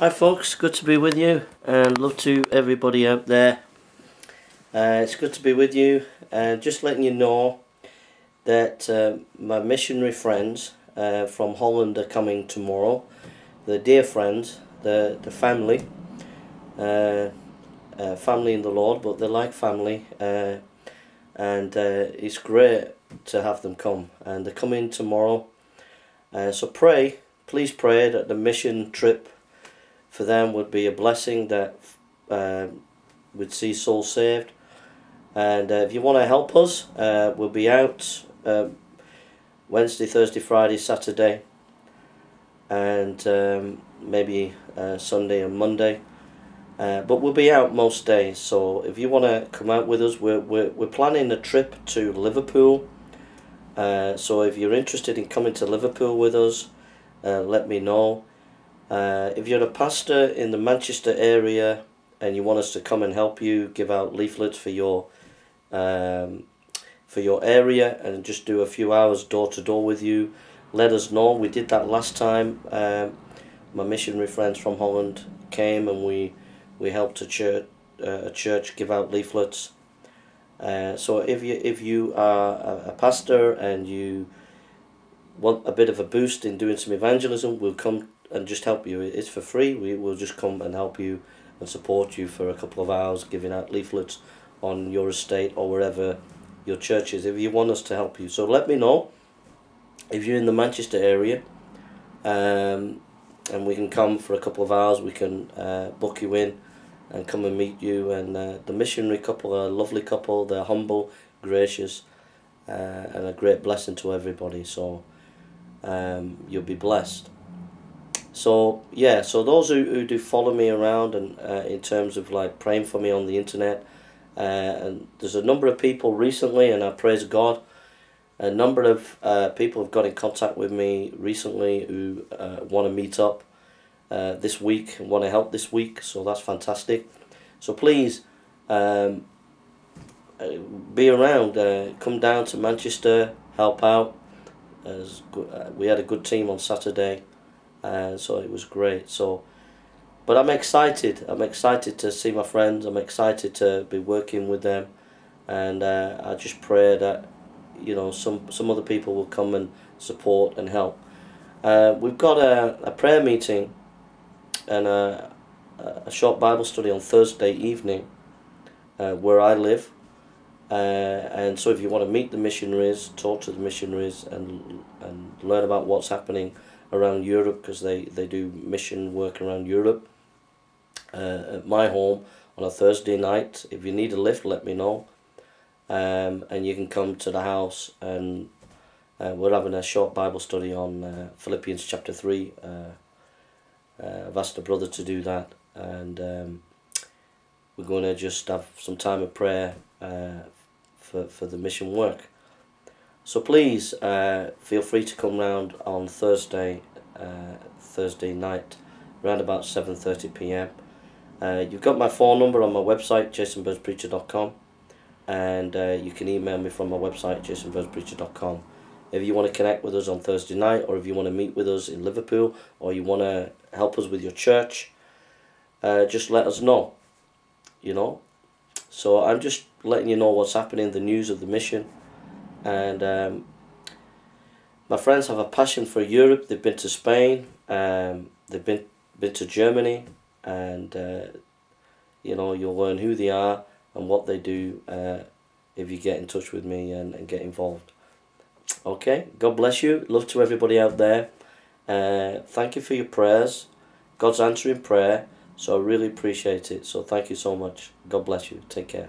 Hi folks, good to be with you and love to everybody out there. Uh, it's good to be with you and uh, just letting you know that uh, my missionary friends uh, from Holland are coming tomorrow. The dear friends, the, the family, uh, uh, family in the Lord, but they're like family and it's great to have them come and they're coming tomorrow. so pray, please pray that the mission trip for them would be a blessing that uh, would see souls saved. And uh, if you want to help us, uh, we'll be out um, Wednesday, Thursday, Friday, Saturday, and um, maybe uh, Sunday and Monday. Uh, but we'll be out most days, so if you want to come out with us, we're, we're, we're planning a trip to Liverpool. Uh, so if you're interested in coming to Liverpool with us, let me know. Uh, if you're a pastor in the Manchester area and you want us to come and help you give out leaflets for your um, for your area and just do a few hours door to door with you, let us know. We did that last time. Um, my missionary friends from Holland came and we we helped a church uh, a church give out leaflets. Uh, so if you if you are a, a pastor and you want a bit of a boost in doing some evangelism, we'll come and just help you. It's for free. We will just come and help you and support you for a couple of hours, giving out leaflets on your estate or wherever your church is. If you want us to help you, so let me know. If you're in the Manchester area, um, and we can come for a couple of hours, we can uh, book you in and come and meet you. And uh, the missionary couple are a lovely couple. They're humble, gracious, uh, and a great blessing to everybody. So um, you'll be blessed. So yeah, so those who, who do follow me around and uh, in terms of like praying for me on the internet, uh, and there's a number of people recently, and I praise God. A number of uh, people have got in contact with me recently who uh, want to meet up uh, this week and want to help this week, so that's fantastic. So please um, uh, be around, come down to Manchester, help out. As we had a good team on Saturday and so it was great. So, but I'm excited. I'm excited to see my friends. I'm excited to be working with them, and uh, I just pray that you know some some other people will come and support and help. Uh, we've got a, a prayer meeting and a, a short Bible study on Thursday evening uh, where I live. Uh, and so if you want to meet the missionaries, talk to the missionaries and, and learn about what's happening around Europe because they, they do mission work around Europe. Uh, at my home on a Thursday night. If you need a lift, let me know. Um, and you can come to the house and uh, we're having a short Bible study on uh, Philippians chapter 3. Uh, uh, I've asked a brother to do that and um, we're going to just have some time of prayer uh, for, for the mission work. So please uh, feel free to come round on Thursday, uh, Thursday night, around about 7.30 p.m. Uh, you've got my phone number on my website, jasonbirdspreacher.com, and uh, you can email me from my website, jasonbirdspreacher.com. If you want to connect with us on Thursday night, or if you want to meet with us in Liverpool, or you want to help us with your church, uh, just let us know, you know. So I'm just letting you know what's happening, the news of the mission, and um, my friends have a passion for Europe. They've been to Spain, um, they've been been to Germany, and uh, you know you'll learn who they are and what they do uh, if you get in touch with me and, and get involved. Okay, God bless you. Love to everybody out there. Uh, thank you for your prayers. God's answering prayer, so I really appreciate it. So thank you so much. God bless you. Take care.